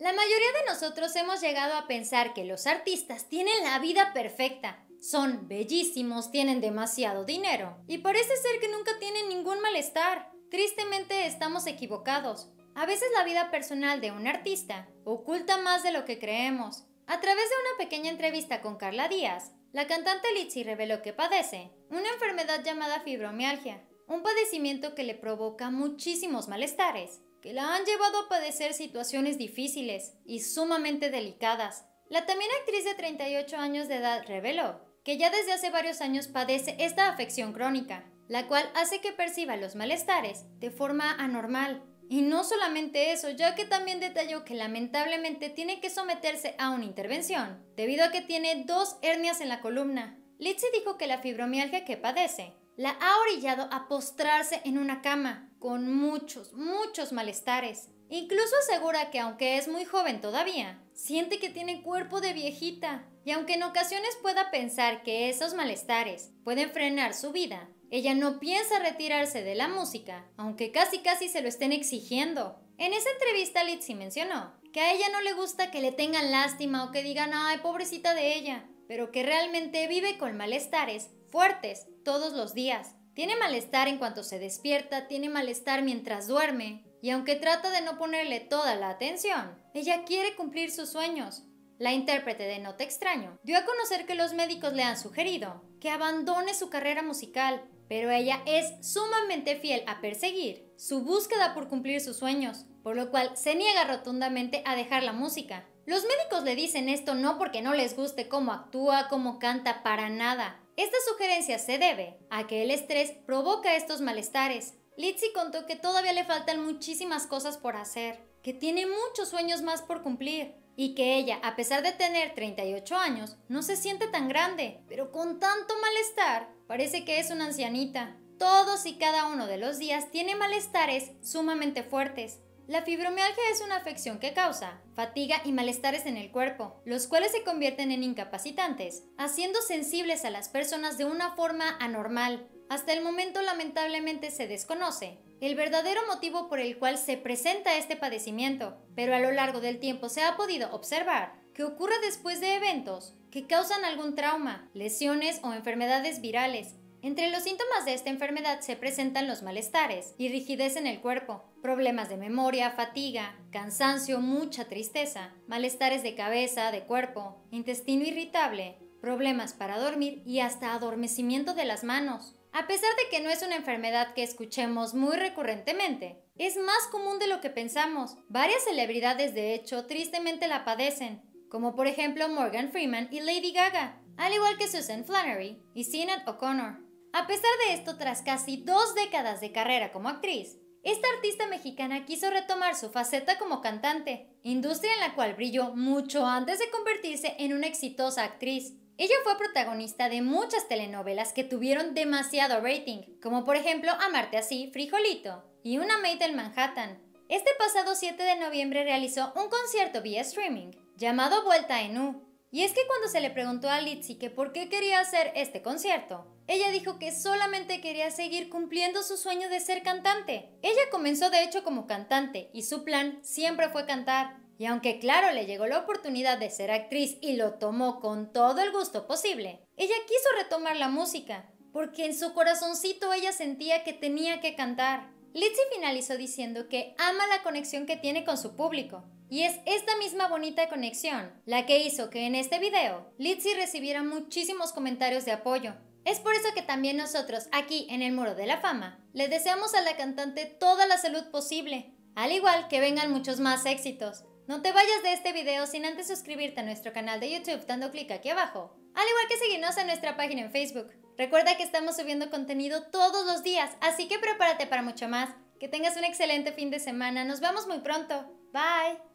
La mayoría de nosotros hemos llegado a pensar que los artistas tienen la vida perfecta. Son bellísimos, tienen demasiado dinero y parece ser que nunca tienen ningún malestar. Tristemente estamos equivocados. A veces la vida personal de un artista oculta más de lo que creemos. A través de una pequeña entrevista con Carla Díaz, la cantante Litzy reveló que padece una enfermedad llamada fibromialgia, un padecimiento que le provoca muchísimos malestares, que la han llevado a padecer situaciones difíciles y sumamente delicadas. La también actriz de 38 años de edad reveló que ya desde hace varios años padece esta afección crónica, la cual hace que perciba los malestares de forma anormal. Y no solamente eso, ya que también detalló que lamentablemente tiene que someterse a una intervención, debido a que tiene dos hernias en la columna. Litzy dijo que la fibromialgia que padece la ha orillado a postrarse en una cama, con muchos, muchos malestares. Incluso asegura que aunque es muy joven todavía, siente que tiene cuerpo de viejita. Y aunque en ocasiones pueda pensar que esos malestares pueden frenar su vida, ella no piensa retirarse de la música, aunque casi casi se lo estén exigiendo. En esa entrevista Litzy mencionó que a ella no le gusta que le tengan lástima o que digan, ay, pobrecita de ella, pero que realmente vive con malestares fuertes todos los días. Tiene malestar en cuanto se despierta, tiene malestar mientras duerme, y aunque trata de no ponerle toda la atención, ella quiere cumplir sus sueños. La intérprete de No te extraño dio a conocer que los médicos le han sugerido que abandone su carrera musical, pero ella es sumamente fiel a perseguir su búsqueda por cumplir sus sueños, por lo cual se niega rotundamente a dejar la música. Los médicos le dicen esto no porque no les guste cómo actúa, cómo canta, para nada. Esta sugerencia se debe a que el estrés provoca estos malestares, Litzy contó que todavía le faltan muchísimas cosas por hacer, que tiene muchos sueños más por cumplir y que ella, a pesar de tener 38 años, no se siente tan grande, pero con tanto malestar, parece que es una ancianita. Todos y cada uno de los días tiene malestares sumamente fuertes. La fibromialgia es una afección que causa fatiga y malestares en el cuerpo, los cuales se convierten en incapacitantes, haciendo sensibles a las personas de una forma anormal, hasta el momento lamentablemente se desconoce el verdadero motivo por el cual se presenta este padecimiento, pero a lo largo del tiempo se ha podido observar que ocurre después de eventos que causan algún trauma, lesiones o enfermedades virales. Entre los síntomas de esta enfermedad se presentan los malestares y rigidez en el cuerpo, problemas de memoria, fatiga, cansancio, mucha tristeza, malestares de cabeza, de cuerpo, intestino irritable, problemas para dormir y hasta adormecimiento de las manos. A pesar de que no es una enfermedad que escuchemos muy recurrentemente, es más común de lo que pensamos. Varias celebridades, de hecho, tristemente la padecen, como por ejemplo Morgan Freeman y Lady Gaga, al igual que Susan Flannery y Sinead O'Connor. A pesar de esto, tras casi dos décadas de carrera como actriz, esta artista mexicana quiso retomar su faceta como cantante, industria en la cual brilló mucho antes de convertirse en una exitosa actriz. Ella fue protagonista de muchas telenovelas que tuvieron demasiado rating, como por ejemplo Amarte así, Frijolito y Una Maid en Manhattan. Este pasado 7 de noviembre realizó un concierto vía streaming llamado Vuelta en U. Y es que cuando se le preguntó a Litzy que por qué quería hacer este concierto, ella dijo que solamente quería seguir cumpliendo su sueño de ser cantante. Ella comenzó de hecho como cantante y su plan siempre fue cantar. Y aunque claro le llegó la oportunidad de ser actriz y lo tomó con todo el gusto posible, ella quiso retomar la música, porque en su corazoncito ella sentía que tenía que cantar. Litzy finalizó diciendo que ama la conexión que tiene con su público, y es esta misma bonita conexión la que hizo que en este video Litzy recibiera muchísimos comentarios de apoyo. Es por eso que también nosotros aquí en el Muro de la Fama le deseamos a la cantante toda la salud posible, al igual que vengan muchos más éxitos. No te vayas de este video sin antes suscribirte a nuestro canal de YouTube dando clic aquí abajo, al igual que seguirnos en nuestra página en Facebook. Recuerda que estamos subiendo contenido todos los días, así que prepárate para mucho más. Que tengas un excelente fin de semana. Nos vemos muy pronto. Bye.